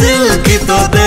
silquito de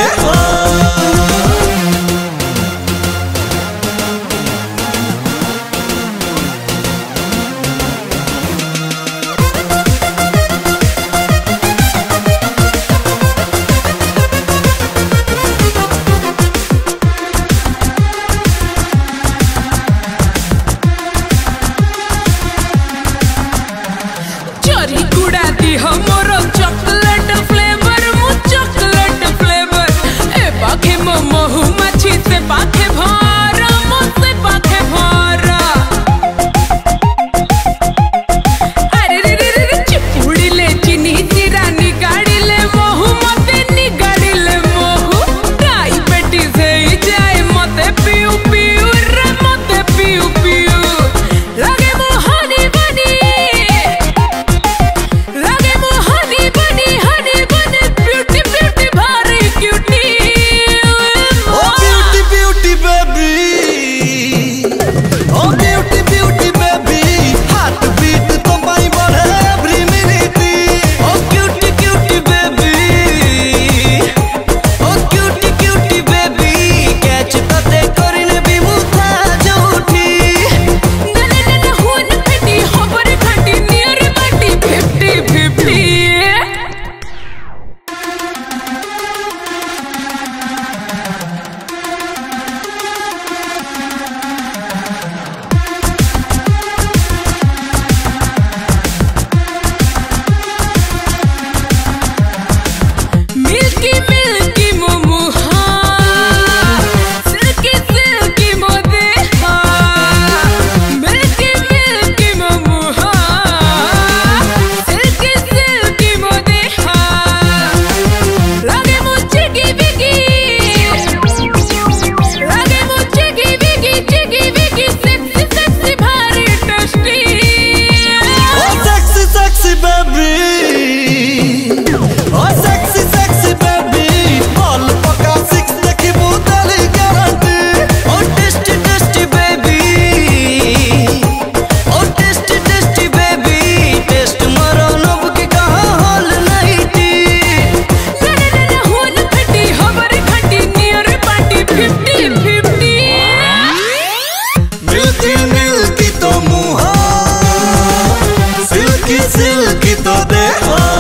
किसी की तो देखो।